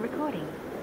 recording.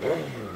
Mm-hmm.